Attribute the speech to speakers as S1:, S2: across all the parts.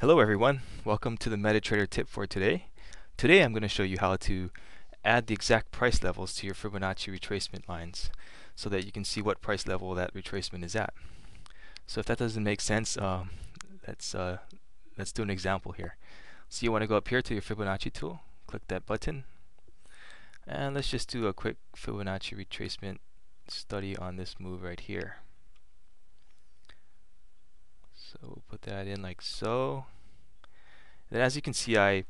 S1: Hello everyone, welcome to the MetaTrader tip for today. Today I'm going to show you how to add the exact price levels to your Fibonacci retracement lines so that you can see what price level that retracement is at. So if that doesn't make sense, um, let's, uh, let's do an example here. So you want to go up here to your Fibonacci tool, click that button, and let's just do a quick Fibonacci retracement study on this move right here. So we'll put that in like so. And as you can see, I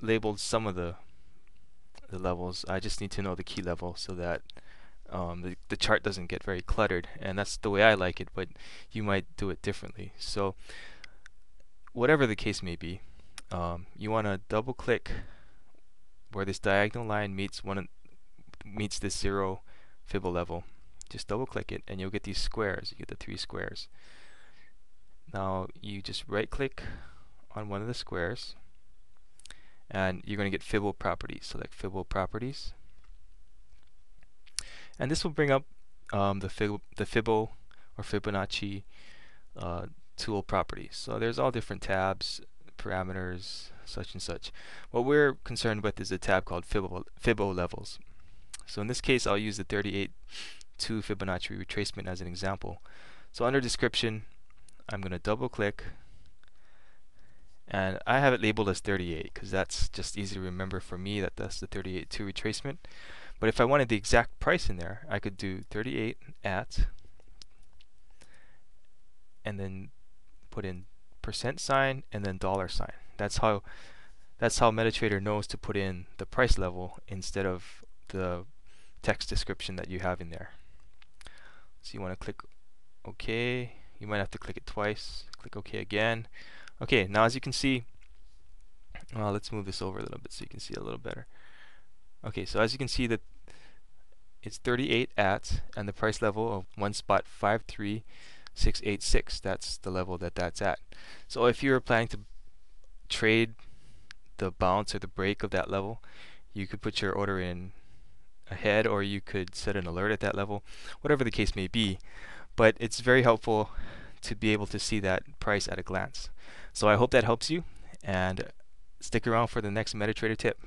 S1: labeled some of the the levels. I just need to know the key level so that um, the, the chart doesn't get very cluttered. And that's the way I like it, but you might do it differently. So whatever the case may be, um, you want to double click where this diagonal line meets one meets this zero fibble level. Just double click it and you'll get these squares. You get the three squares. Now you just right click on one of the squares and you're going to get Fibble properties. Select Fibble properties. And this will bring up um, the, Fib the Fibble or Fibonacci uh, tool properties. So there's all different tabs, parameters, such and such. What we're concerned with is a tab called Fibo, Fibo levels. So in this case, I'll use the 38 2 Fibonacci retracement as an example. So under description, I'm going to double click and I have it labeled as 38 because that's just easy to remember for me that that's the 38 2 retracement. But if I wanted the exact price in there, I could do 38 at and then put in percent sign and then dollar sign. That's how that's how MetaTrader knows to put in the price level instead of the text description that you have in there. So you want to click OK you might have to click it twice. Click OK again. Okay, now as you can see, well, let's move this over a little bit so you can see a little better. Okay, so as you can see that it's 38 at and the price level of one spot 53686. That's the level that that's at. So if you're planning to trade the bounce or the break of that level, you could put your order in ahead or you could set an alert at that level, whatever the case may be but it's very helpful to be able to see that price at a glance. So I hope that helps you and stick around for the next MetaTrader tip.